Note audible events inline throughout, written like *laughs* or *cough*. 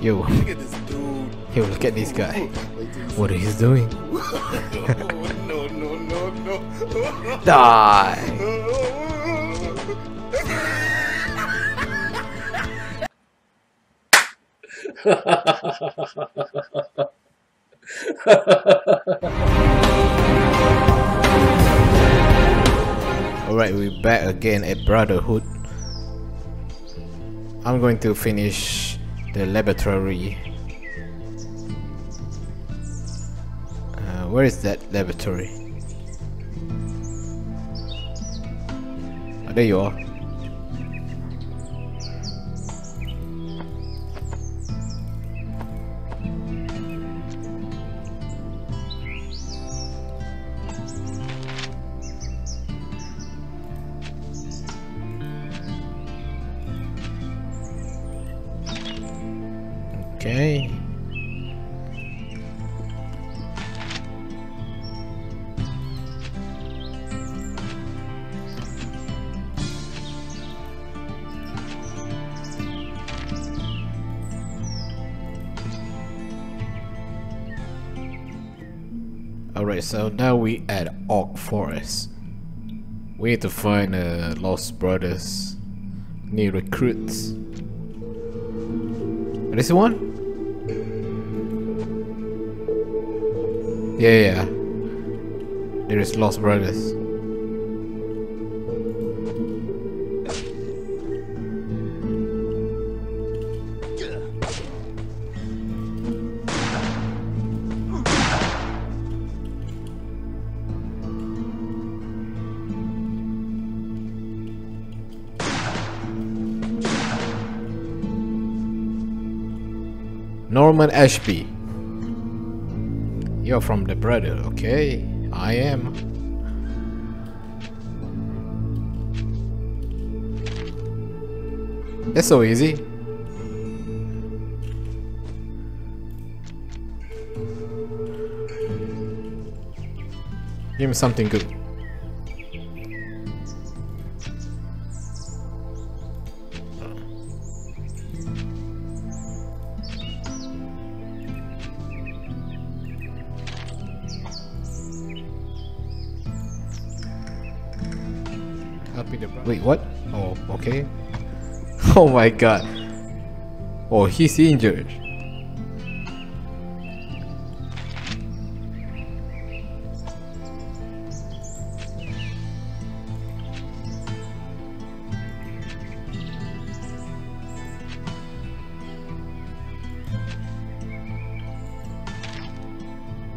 Yo, Look at this dude. yo, look at this guy. What he's doing? no, no, no, no. Die! *laughs* Alright, we're back again at Brotherhood. I'm going to finish the laboratory. Uh, where is that laboratory? Oh, there you are. Okay. Alright, so now we at Oak Forest. We need to find uh, Lost Brothers, new recruits. This one? Yeah, yeah. There is Lost Brothers. Norman Ashby. You're from the brother, okay? I am. That's so easy. Give me something good. Wait, what? Oh, okay. *laughs* Oh my god. Oh, he's injured.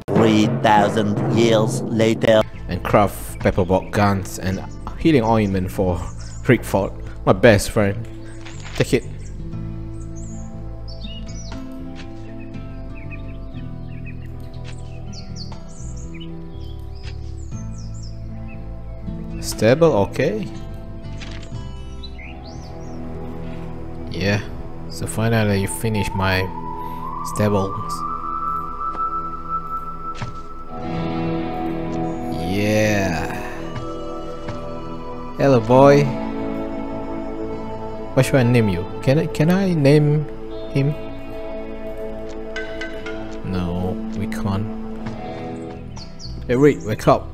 Three thousand years later. And craft pepperbox guns and healing ointment for Rickford, my best friend. Take it. Stable, okay. Yeah, so finally you finish my stables. Yeah. Hello, boy. What should I name you? Can I can I name him? No, we can't. Hey, Rick, wake up!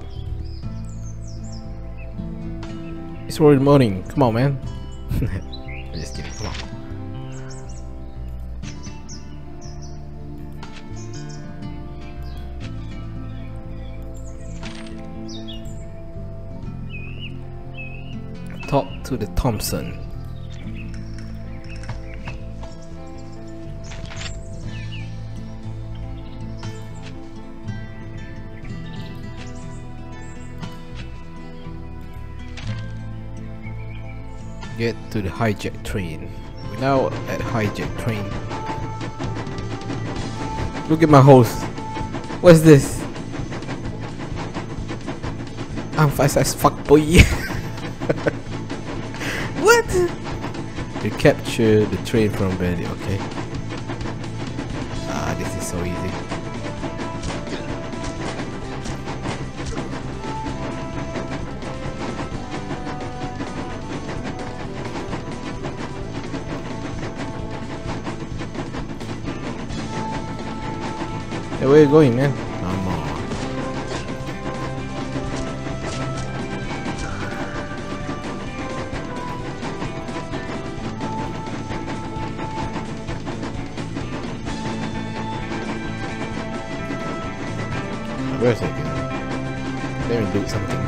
It's already morning. Come on, man. *laughs* I'm just kidding. Come on. Talk to the Thompson. Get to the hijack train. We're now at hijack train. Look at my host. What's this? I'm fast as fuck boy. *laughs* What? You capture the train from Betty. okay? Ah, this is so easy. Hey, where are you going, man? Where's it going? Let me do something.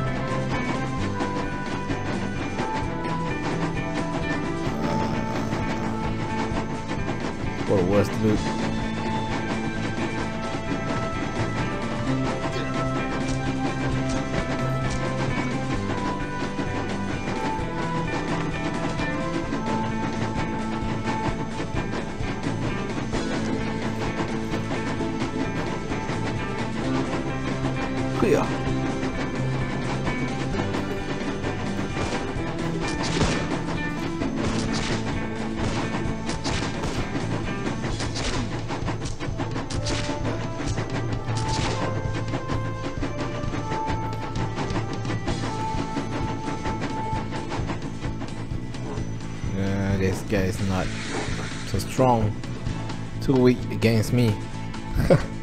What a worst loot. Clear. Uh, this guy is not so strong. Too weak against me. *laughs*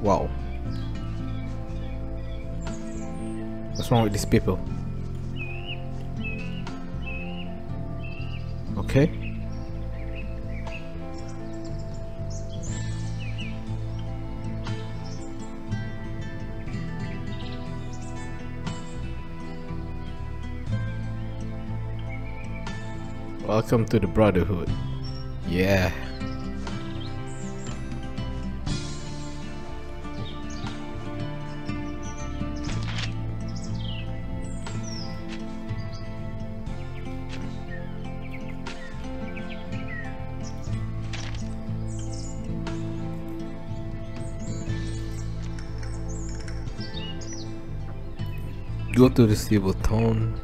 Wow. What's wrong with these people? Okay. Welcome to the Brotherhood. Yeah. Go to the silver tone